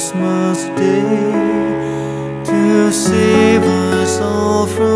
Christmas Day to save us all from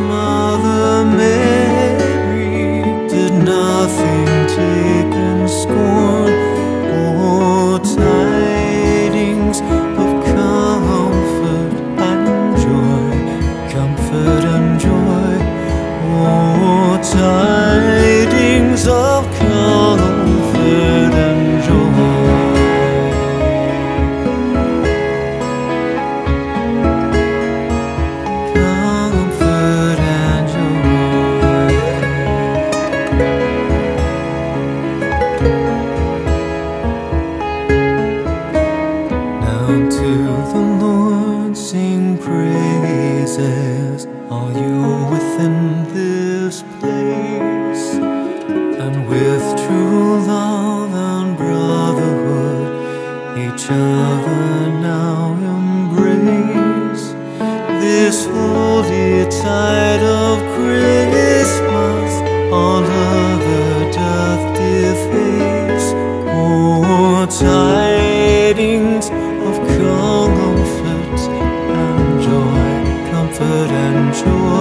mother Mary did nothing take in scorn. Tidings of comfort and joy, comfort and joy. Tidings the Lord sing praises, all you within this place, and with true love and brotherhood, each other now and joy,